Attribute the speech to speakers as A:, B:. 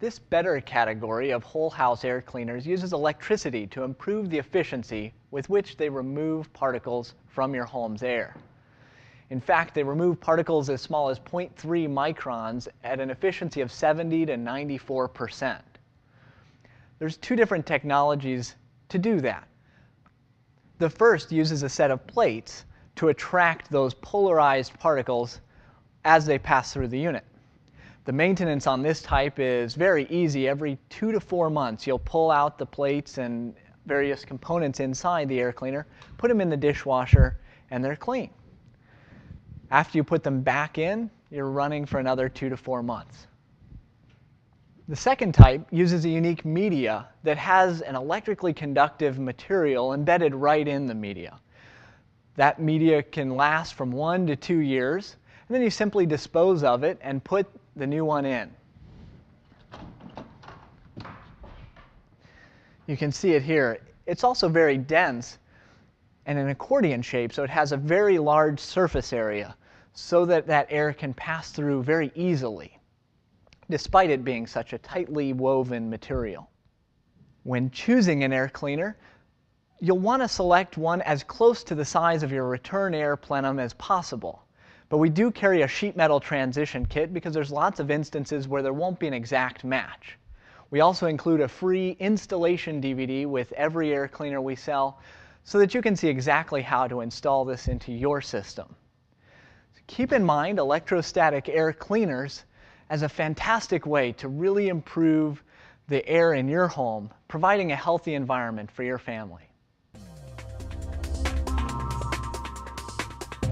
A: This better category of whole house air cleaners uses electricity to improve the efficiency with which they remove particles from your home's air. In fact, they remove particles as small as 0.3 microns at an efficiency of 70 to 94 percent. There's two different technologies to do that. The first uses a set of plates to attract those polarized particles as they pass through the unit. The maintenance on this type is very easy. Every two to four months, you'll pull out the plates and various components inside the air cleaner, put them in the dishwasher, and they're clean. After you put them back in, you're running for another two to four months. The second type uses a unique media that has an electrically conductive material embedded right in the media. That media can last from one to two years, and then you simply dispose of it and put the new one in. You can see it here. It's also very dense and an accordion shape, so it has a very large surface area so that that air can pass through very easily, despite it being such a tightly woven material. When choosing an air cleaner, you'll want to select one as close to the size of your return air plenum as possible. But we do carry a sheet metal transition kit because there's lots of instances where there won't be an exact match. We also include a free installation DVD with every air cleaner we sell so that you can see exactly how to install this into your system. So keep in mind electrostatic air cleaners as a fantastic way to really improve the air in your home, providing a healthy environment for your family.